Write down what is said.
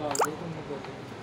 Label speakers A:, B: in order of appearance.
A: 우리 해먹는 거지.